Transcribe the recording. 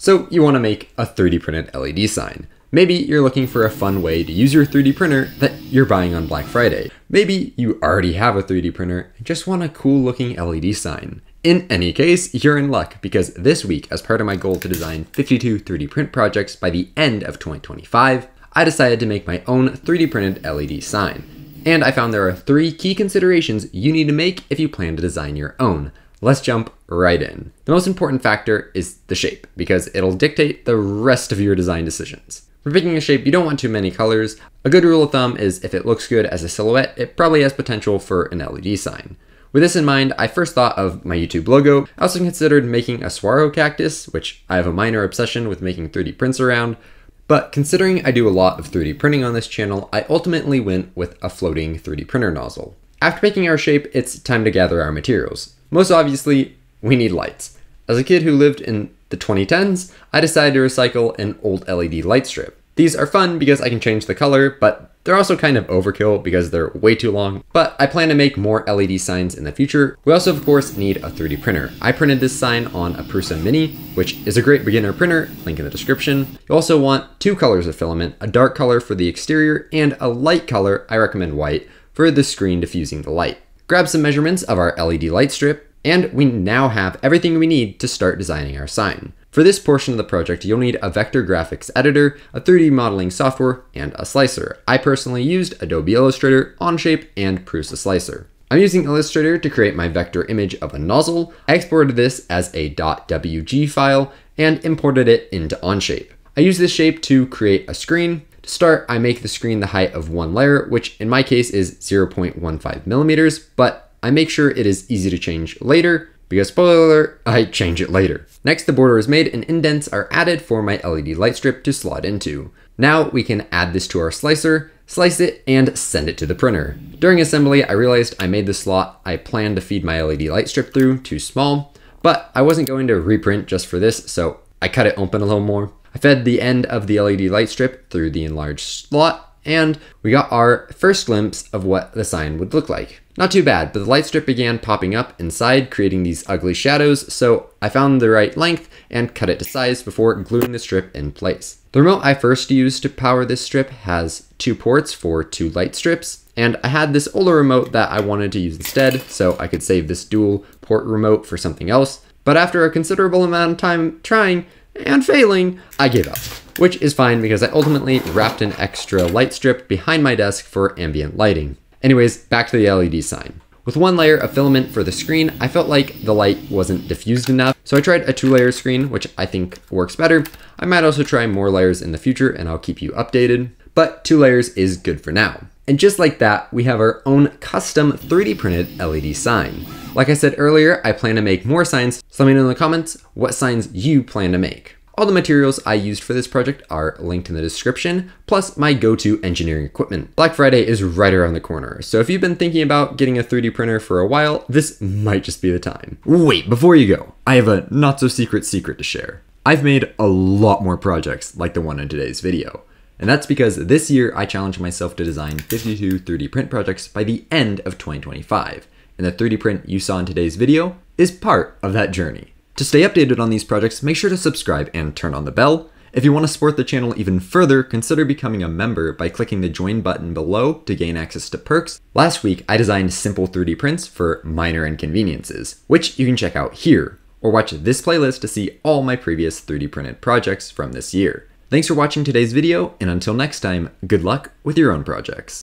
So you want to make a 3D printed LED sign. Maybe you're looking for a fun way to use your 3D printer that you're buying on Black Friday. Maybe you already have a 3D printer and just want a cool looking LED sign. In any case, you're in luck because this week, as part of my goal to design 52 3D print projects by the end of 2025, I decided to make my own 3D printed LED sign. And I found there are three key considerations you need to make if you plan to design your own. Let's jump right in. The most important factor is the shape, because it'll dictate the rest of your design decisions. For picking a shape, you don't want too many colors. A good rule of thumb is if it looks good as a silhouette, it probably has potential for an LED sign. With this in mind, I first thought of my YouTube logo. I also considered making a saguaro cactus, which I have a minor obsession with making 3D prints around, but considering I do a lot of 3D printing on this channel, I ultimately went with a floating 3D printer nozzle. After picking our shape, it's time to gather our materials. Most obviously, we need lights. As a kid who lived in the 2010s, I decided to recycle an old LED light strip. These are fun because I can change the color, but they're also kind of overkill because they're way too long, but I plan to make more LED signs in the future. We also of course need a 3D printer. I printed this sign on a Prusa Mini, which is a great beginner printer, link in the description. You also want two colors of filament, a dark color for the exterior and a light color, I recommend white, for the screen diffusing the light. Grab some measurements of our LED light strip, and we now have everything we need to start designing our sign. For this portion of the project, you'll need a vector graphics editor, a 3D modeling software, and a slicer. I personally used Adobe Illustrator, Onshape, and Prusa Slicer. I'm using Illustrator to create my vector image of a nozzle. I exported this as a .wg file and imported it into Onshape. I use this shape to create a screen. To start, I make the screen the height of one layer, which in my case is 0.15 millimeters, but I make sure it is easy to change later because spoiler alert, I change it later. Next, the border is made and indents are added for my LED light strip to slot into. Now we can add this to our slicer, slice it, and send it to the printer. During assembly, I realized I made the slot I planned to feed my LED light strip through too small, but I wasn't going to reprint just for this, so I cut it open a little more. I fed the end of the LED light strip through the enlarged slot, and we got our first glimpse of what the sign would look like. Not too bad, but the light strip began popping up inside, creating these ugly shadows, so I found the right length and cut it to size before gluing the strip in place. The remote I first used to power this strip has two ports for two light strips, and I had this older remote that I wanted to use instead, so I could save this dual port remote for something else. But after a considerable amount of time trying and failing, I gave up which is fine because I ultimately wrapped an extra light strip behind my desk for ambient lighting. Anyways, back to the LED sign. With one layer of filament for the screen, I felt like the light wasn't diffused enough, so I tried a two layer screen, which I think works better. I might also try more layers in the future and I'll keep you updated, but two layers is good for now. And just like that, we have our own custom 3D printed LED sign. Like I said earlier, I plan to make more signs, so let me know in the comments what signs you plan to make. All the materials I used for this project are linked in the description, plus my go-to engineering equipment. Black Friday is right around the corner, so if you've been thinking about getting a 3D printer for a while, this might just be the time. Wait, before you go, I have a not so secret secret to share. I've made a lot more projects like the one in today's video. And that's because this year I challenged myself to design 52 3D print projects by the end of 2025. And the 3D print you saw in today's video is part of that journey. To stay updated on these projects, make sure to subscribe and turn on the bell. If you want to support the channel even further, consider becoming a member by clicking the join button below to gain access to perks. Last week, I designed simple 3D prints for minor inconveniences, which you can check out here, or watch this playlist to see all my previous 3D printed projects from this year. Thanks for watching today's video, and until next time, good luck with your own projects.